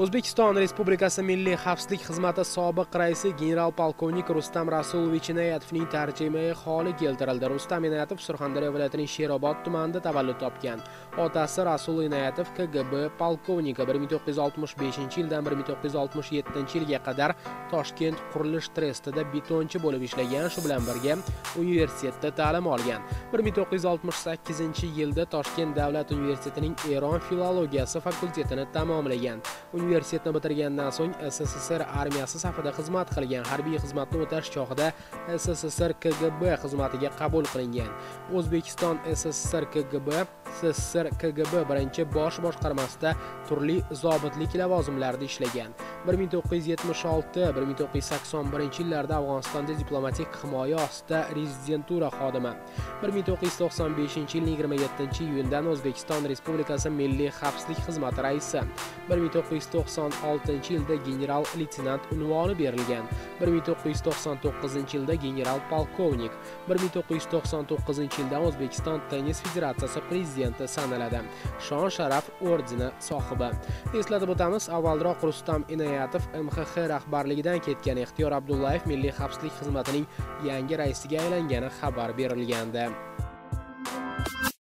o'zbekiston respublikasi milliy xavfsizlik xizmati sobiq raisi general polkovnik rustam rasulovich inoyatovning tarjimai holi keltirildi. Rustam inoyatov surxondaryo viloyatining sherobod tumanida tavallud topgan. Otasi rasul inoyatov kgb polkovniki bir ming to'qqiz yuz oltmish beshinchi yildan bir ming to'qqiz yuz oltmish yettinchi yilga qadar toshkent qurilish trestida betonchi bo'lib ishlagan shu bilan birga universitetda ta'lim olgan. bir ming to'qqiz yuz oltmish sakkizinchi yilda toshkent davlat universitetining eron filologiyasi fakultetini tamomlagan. Universitetni bitirgandan so'ng sssr armiyasi safida xizmat qilgan harbiy xizmatni o'tash chog'ida sssr kgb xizmatiga qabul qilingan. O'zbekiston sssr kgb sssr kgb birinchi bosh boshqarmasida turli zobitlik lavozimlarida ishlagan. bir ming to'qqiz yuz yetmish olti bir ming to'qqiz yuz sakson birinchi yillarda afg'onistonda diplomatik himoya ostida rezidentura xodimi. bir ming to'qqiz yuz to'qson beshinchi yilning yigirma yettinchi o'zbekiston respublikasi milliy xavfsizlik xizmati raisi. bir ming to'qqiz yuz to'qson oltinchi yilda general leytenant unvoni berilgan. bir ming to'qqiz yuz to'qson to'qqizinchi yilda general polkovnik bir ming to'qqiz yuz to'qson to'qqizinchi yildan o'zbekiston tennis federatsiyasi prezidenti sanaladi. Shon sharaf ordeni sohibi. Eslatib o'tamiz avvalroq rustam inoyatov mxx rahbarligidan ketgan ixtiyor abdullayev milliy xavfsizlik xizmatining yangi raisiga aylangani xabar berilgandi.